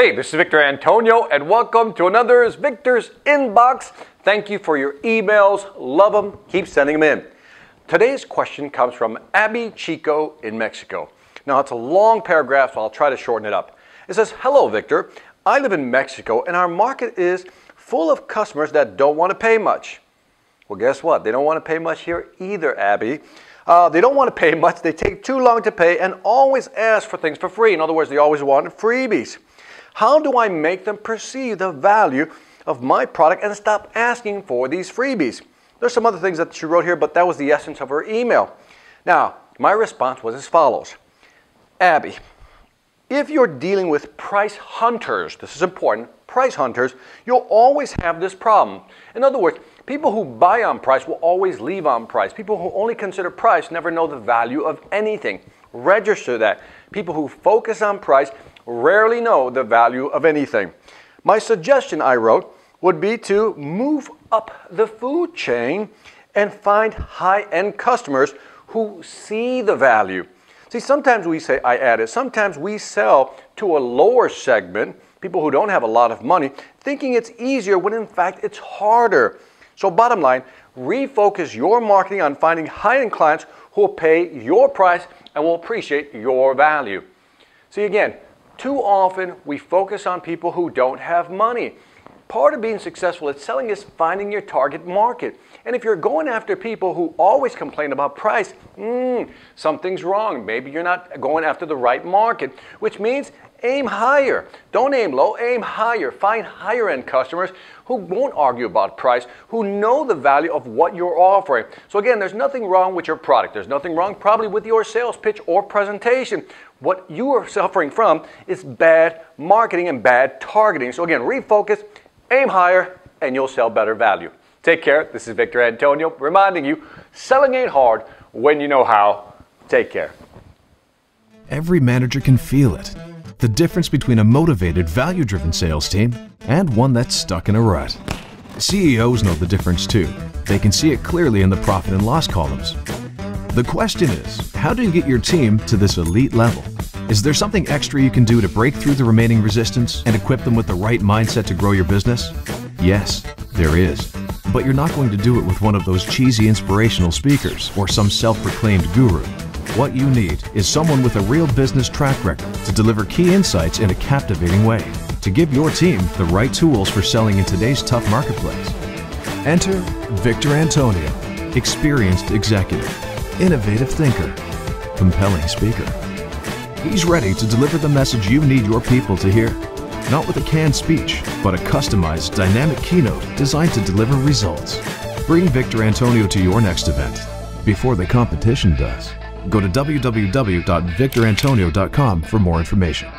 Hey, this is Victor Antonio, and welcome to another Victor's Inbox. Thank you for your emails. Love them. Keep sending them in. Today's question comes from Abby Chico in Mexico. Now, it's a long paragraph, so I'll try to shorten it up. It says, Hello, Victor. I live in Mexico, and our market is full of customers that don't want to pay much. Well, guess what? They don't want to pay much here either, Abby. Uh, they don't want to pay much. They take too long to pay and always ask for things for free. In other words, they always want freebies. How do I make them perceive the value of my product and stop asking for these freebies? There's some other things that she wrote here, but that was the essence of her email. Now, my response was as follows Abby, if you're dealing with price hunters, this is important, price hunters, you'll always have this problem. In other words, people who buy on price will always leave on price. People who only consider price never know the value of anything. Register that. People who focus on price rarely know the value of anything. My suggestion, I wrote, would be to move up the food chain and find high end customers who see the value. See, sometimes we say, I added, sometimes we sell to a lower segment, people who don't have a lot of money, thinking it's easier when in fact it's harder. So, bottom line, refocus your marketing on finding high end clients who will pay your price and will appreciate your value. See, again, too often, we focus on people who don't have money. Part of being successful at selling is finding your target market. And if you're going after people who always complain about price, mm, something's wrong. Maybe you're not going after the right market, which means aim higher. Don't aim low, aim higher. Find higher end customers who won't argue about price, who know the value of what you're offering. So, again, there's nothing wrong with your product. There's nothing wrong probably with your sales pitch or presentation. What you are suffering from is bad marketing and bad targeting. So, again, refocus, aim higher, and you'll sell better value. Take care. This is Victor Antonio reminding you selling ain't hard when you know how. Take care. Every manager can feel it. The difference between a motivated, value driven sales team and one that's stuck in a rut. CEOs know the difference too. They can see it clearly in the profit and loss columns. The question is how do you get your team to this elite level? Is there something extra you can do to break through the remaining resistance and equip them with the right mindset to grow your business? Yes, there is. But you're not going to do it with one of those cheesy inspirational speakers or some self proclaimed guru. What you need is someone with a real business track record to deliver key insights in a captivating way, to give your team the right tools for selling in today's tough marketplace. Enter Victor Antonio, experienced executive, innovative thinker, compelling speaker. He's ready to deliver the message you need your people to hear not with a canned speech, but a customized, dynamic keynote designed to deliver results. Bring Victor Antonio to your next event before the competition does. Go to www.victorantonio.com for more information.